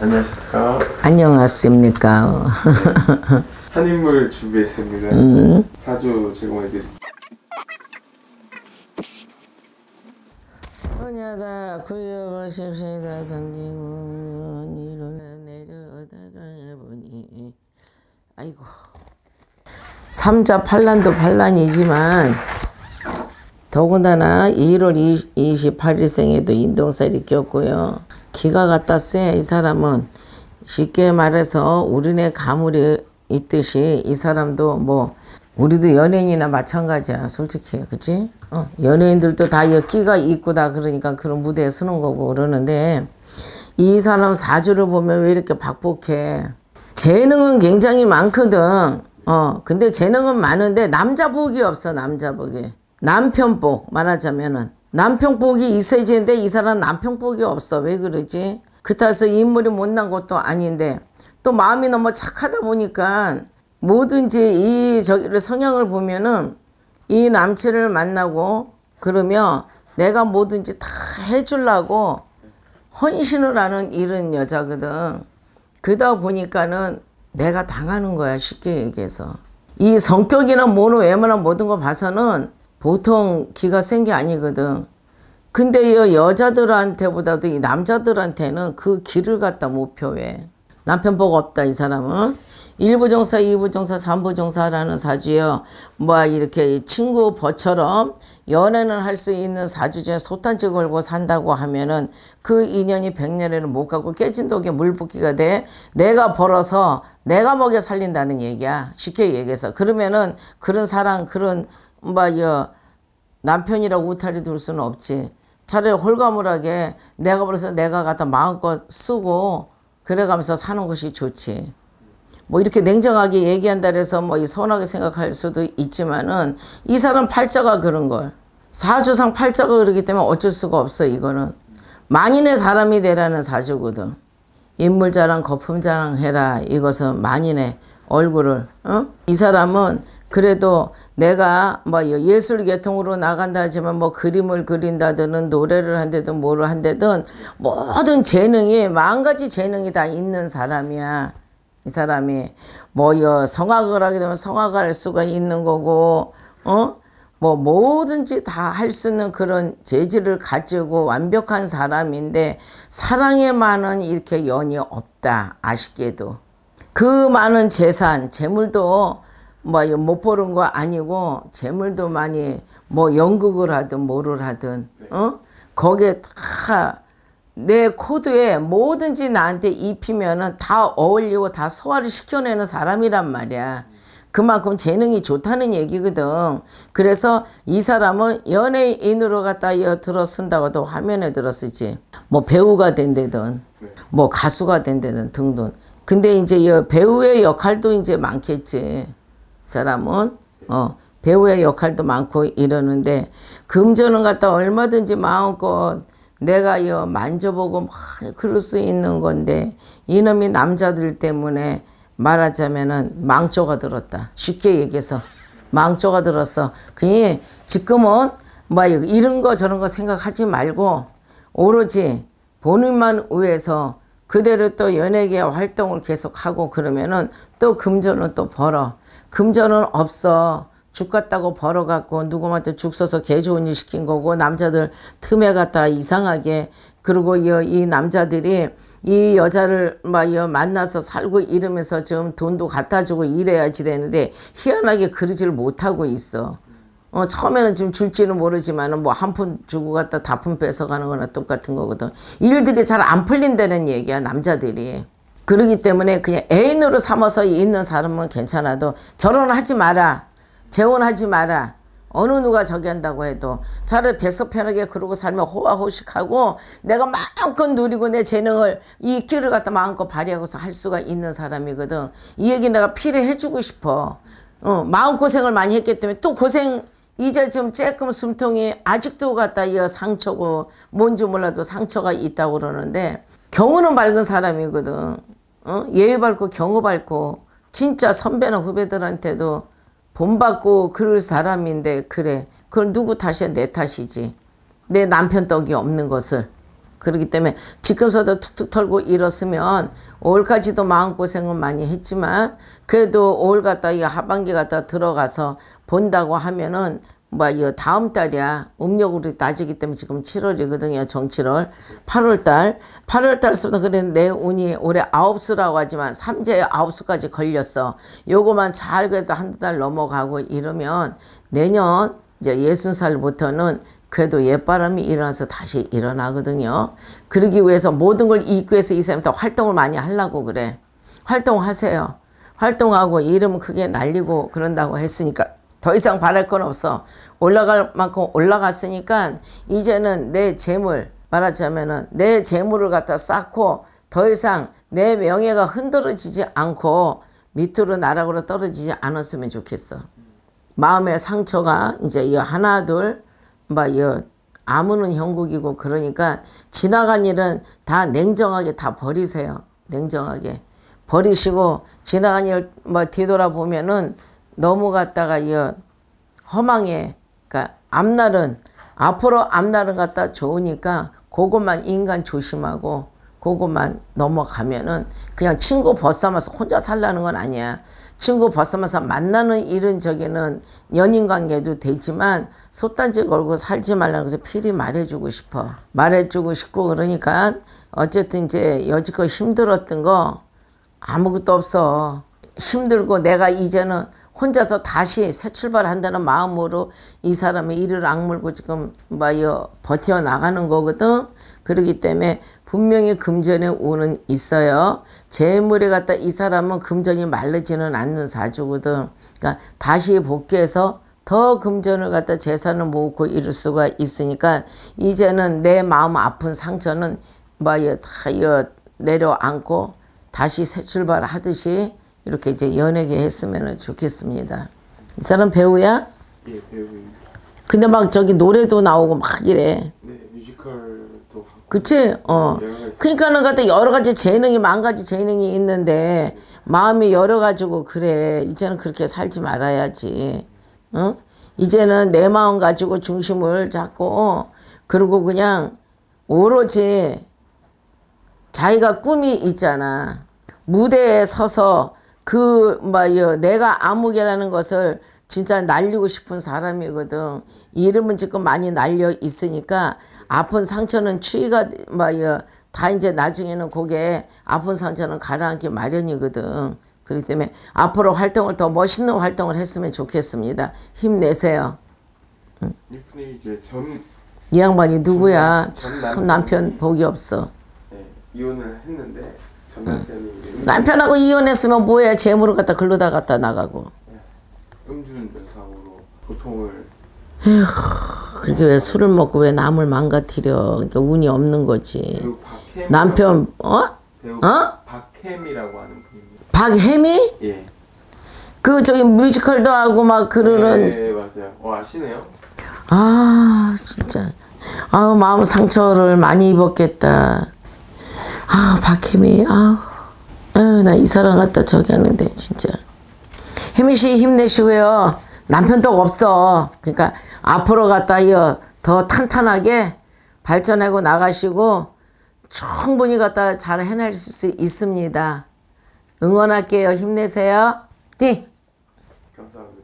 안녕하십니까. 안녕하십니까. 한 인물 준비했습니다. 음. 사주 제공해드릴게요. 오냐다 구여보십시다 정기문 이로 내려다가 보니 아이고 삼자 팔란도 팔란이지만 더군다나 1월 28일 생에도 인동살이 꼈고요. 기가 갖다 쎄, 이 사람은. 쉽게 말해서 우리네 가물이 있듯이 이 사람도 뭐, 우리도 연예인이나 마찬가지야, 솔직히. 그치? 어, 연예인들도 다 끼가 있고 다 그러니까 그런 무대에 서는 거고 그러는데, 이 사람 사주를 보면 왜 이렇게 박복해? 재능은 굉장히 많거든. 어, 근데 재능은 많은데 남자 복이 없어, 남자 복이. 남편 복 말하자면은 남편 복이 있어야 되는데 이 사람 남편 복이 없어. 왜 그러지? 그따서 인물이 못난 것도 아닌데 또 마음이 너무 착하다 보니까 뭐든지 이 저기를 성향을 보면은 이 남친을 만나고 그러면 내가 뭐든지 다 해주려고 헌신을 하는 이런 여자거든. 그러다 보니까는 내가 당하는 거야 쉽게 얘기해서. 이 성격이나 뭐는 웬만한 모든 거 봐서는 보통 기가 센 게 아니거든. 근데 이 여자들한테보다도 이 남자들한테는 그 길을 갖다 못 표해. 남편 복 없다 이 사람은. 1부 정사, 2부 정사, 3부 정사라는 사주요. 뭐 이렇게 친구 버처럼 연애는 할 수 있는 사주 중에 소탄지 걸고 산다고 하면은 그 인연이 백년에는 못 가고 깨진 독에 물 붓기가 돼. 내가 벌어서 내가 먹여 살린다는 얘기야. 쉽게 얘기해서. 그러면은 그런 사랑, 그런 뭐여 남편이라고 우탈이 둘 수는 없지. 차라리 홀가물하게 내가 벌어서 내가 갖다 마음껏 쓰고 그래가면서 사는 것이 좋지. 뭐 이렇게 냉정하게 얘기한다 해서 뭐 선하게 생각할 수도 있지만은 이 사람 팔자가 그런 걸. 사주상 팔자가 그러기 때문에 어쩔 수가 없어 이거는. 만인의 사람이 되라는 사주거든. 인물 자랑 거품 자랑 해라 이것은 만인의 얼굴을 어? 이 사람은 그래도 내가 뭐 예술 계통으로 나간다 하지만 뭐 그림을 그린다든 노래를 한다든 뭐를 한다든 모든 재능이 만 가지 재능이 다 있는 사람이야. 이 사람이 뭐여 성악을 하게 되면 성악을 할 수가 있는 거고 어? 뭐 뭐든지 다 할 수 있는 그런 재질을 가지고 완벽한 사람인데 사랑에만은 이렇게 연이 없다 아쉽게도 그 많은 재산 재물도 뭐못 보는 거 아니고 재물도 많이 뭐 연극을 하든 뭐를 하든 어 거기에 다 내 코드에 뭐든지 나한테 입히면은 다 어울리고 다 소화를 시켜내는 사람이란 말이야. 그만큼 재능이 좋다는 얘기거든. 그래서 이 사람은 연예인으로 갖다 들어 쓴다고도 화면에 들었을지 뭐 배우가 된다든 뭐 가수가 된다든 등등. 근데 이제 배우의 역할도 이제 많겠지. 사람은 어 배우의 역할도 많고 이러는데 금전은 갖다 얼마든지 마음껏 내가 여 만져보고 막 그럴 수 있는 건데 이놈이 남자들 때문에 말하자면은 망조가 들었다. 쉽게 얘기해서 망조가 들었어. 그니 지금은 뭐 이런 거 저런 거 생각하지 말고 오로지 본인만 위해서 그대로 또 연예계 활동을 계속하고 그러면은 또 금전은 또 벌어. 금전은 없어. 죽 같다고 벌어갖고 누구한테 죽 써서 개 좋은 일 시킨 거고 남자들 틈에 갔다 이상하게 그리고 이, 이 남자들이 이 여자를 막 만나서 살고 이러면서 좀 돈도 갖다 주고 이래야지 되는데 희한하게 그러지를 못하고 있어. 어, 처음에는 좀 줄지는 모르지만 뭐한 푼 주고 갖다 다 푼 뺏어가는 거나 똑같은 거거든. 일들이 잘 안 풀린다는 얘기야 남자들이. 그러기 때문에 그냥 애인으로 삼아서 있는 사람은 괜찮아도 결혼하지 마라. 재혼하지 마라. 어느 누가 저기 한다고 해도 차라리 배서 편하게 그러고 살면 호화호식하고 내가 마음껏 누리고 내 재능을 이 길을 갖다 마음껏 발휘하고서 할 수가 있는 사람이거든. 이 얘기 내가 필요해 주고 싶어. 어, 마음고생을 많이 했기 때문에 또 고생 이제 좀 조금 숨통이 아직도 갖다 이 상처고 뭔지 몰라도 상처가 있다고 그러는데 경우는 밝은 사람이거든. 어? 예의 밝고 경우 밝고 진짜 선배나 후배들한테도 본받고 그럴 사람인데 그래. 그걸 누구 탓이야? 내 탓이지. 내 남편 떡이 없는 것을. 그렇기 때문에 지금서도 툭툭 털고 일었으면 5월까지도 마음고생은 많이 했지만 그래도 5월 갔다 이 하반기 갔다 들어가서 본다고 하면은 뭐이 다음 달이야 음력으로 따지기 때문에 지금 7월이거든요 정칠월 8월달 8월달서는 그랬는데 운이 올해 아홉수라고 하지만 삼재에 아홉수까지 걸렸어 요거만 잘 그래도 한 달 넘어가고 이러면 내년 이제 예순 살부터는 그래도 옛바람이 일어나서 다시 일어나거든요. 그러기 위해서 모든 걸 이구해서 이 사람한테 활동을 많이 하려고 그래. 활동하세요. 활동하고 이름 크게 날리고 그런다고 했으니까 더 이상 바랄 건 없어. 올라갈 만큼 올라갔으니까 이제는 내 재물 말하자면은 내 재물을 갖다 쌓고 더 이상 내 명예가 흔들어지지 않고 밑으로 나락으로 떨어지지 않았으면 좋겠어. 마음의 상처가 이제 이 하나 둘막이 아무는 형국이고 그러니까 지나간 일은 다 냉정하게 다 버리세요. 냉정하게 버리시고 지나간 일 뭐 뒤돌아보면은 너무 갔다가 이 허망해. 그러니까 앞날은 앞으로 앞날은 갖다 좋으니까 그것만 인간 조심하고 그것만 넘어가면은 그냥 친구 벗삼아서 혼자 살라는 건 아니야. 친구 벗삼아서 만나는 일은 저기는 연인 관계도 되지만 솥단지 걸고 살지 말라는 것을 필히 말해주고 싶어. 말해주고 싶고 그러니까 어쨌든 이제 여지껏 힘들었던 거 아무것도 없어. 힘들고 내가 이제는 혼자서 다시 새 출발한다는 마음으로 이 사람의 이를 악물고 지금 뭐여 버텨 나가는 거거든. 그러기 때문에 분명히 금전에 운은 있어요. 재물에 갖다 이 사람은 금전이 말르지는 않는 사주거든. 그러니까 다시 복귀해서 더 금전을 갖다 재산을 모으고 이룰 수가 있으니까 이제는 내 마음 아픈 상처는 뭐여 다여 내려앉고 다시 새 출발하듯이 이렇게 이제 연예계 했으면 좋겠습니다. 이 사람 배우야? 예, 배우입니다. 근데 막 저기 노래도 나오고 막 이래. 네, 뮤지컬도. 그치? 어. 가지. 그러니까는 갖다 여러 가지 재능이 만 가지 재능이 있는데 마음이 여러 가지고 그래. 이제는 그렇게 살지 말아야지. 응? 이제는 내 마음 가지고 중심을 잡고 그리고 그냥 오로지 자기가 꿈이 있잖아. 무대에 서서 그, 뭐요, 내가 암흑이라는 것을 진짜 날리고 싶은 사람이거든. 이름은 지금 많이 날려 있으니까 아픈 상처는 추위가, 뭐요, 다 이제 나중에는 그게 아픈 상처는 가라앉기 마련이거든. 그렇기 때문에 앞으로 활동을 더 멋있는 활동을 했으면 좋겠습니다. 힘내세요. 이분이 이제 전이 양반이 누구야? 전참 남편 복이 없어. 네, 이혼을 했는데 남편하고 이혼했으면 뭐해? 재물을 갖다 글로다 갖다 나가고. 음주운전사고로 보통을 그게 왜 술을 먹고 왜 남을 망가뜨려? 그러니까 운이 없는 거지. 남편 어? 배우 어? 박혜미라고 하는 분입니다. 박혜미? 예. 그 저기 뮤지컬도 하고 막 그러는 네, 맞아요. 어, 아시네요? 아 진짜 아 마음 상처를 많이 입었겠다. 아 박혜미 아나 이 사람 갖다 저기 하는데 진짜 혜미 씨 힘내시고요. 남편도 없어. 그러니까 앞으로 갔다 더 탄탄하게 발전하고 나가시고 충분히 갖다 잘 해낼 수 있습니다. 응원할게요. 힘내세요. 띠. 감사합니다.